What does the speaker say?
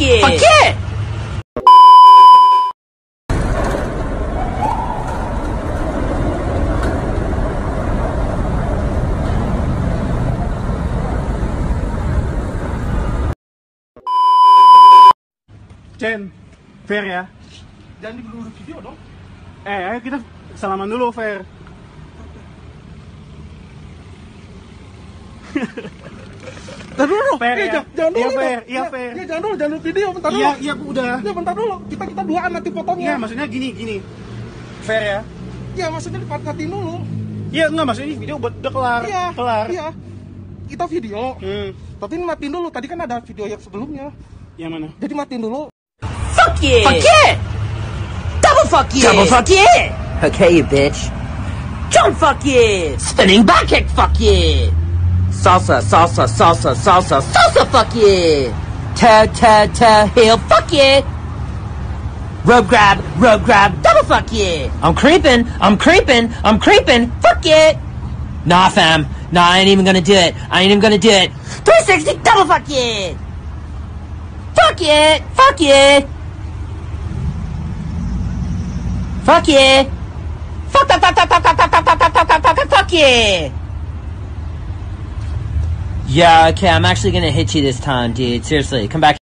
yeah! Fuck yeah! Chen, fair ya. Jangan dulu video dong. Eh, ayo kita salaman dulu, fair. Jangan dulu. Fair Eh, ya? jangan, jangan dulu. Iya, fair. Iya, Ya, fair. Ya, jangan dulu, jangan dulu video, bentar dulu. Iya, iya, udah. Ya, bentar dulu. Kita kita dua nanti fotonya. Iya, maksudnya gini, gini. Fair ya? Iya, maksudnya dipatin dulu. Iya, enggak maksudnya ini video buat udah kelar. Iya, Kelar. Iya. Kita video. Hmm. Tapi matiin dulu. Tadi kan ada video yang sebelumnya. Yang mana? Jadi matiin dulu. Fuck yeah! Fuck yeah! Double fuck yeah! Double fuck yeah! Okay, you bitch. Jump fuck yeah! Spinning back kick fuck yeah! Salsa, salsa, salsa, salsa, salsa fuck yeah! Ta ta ta heel fuck yeah! Rope grab, rope grab, double fuck yeah! I'm creeping, I'm creeping, I'm creeping, fuck yeah! Nah fam, nah I ain't even gonna do it, I ain't even gonna do it. 360 double fuck yeah! Fuck yeah! Fuck yeah! Fuck yeah! Fuck fuck fuck fuck fuck fuck fuck fuck fuck fuck fuck yeah! Yeah, okay, I'm actually gonna hit you this time, dude. Seriously, come back.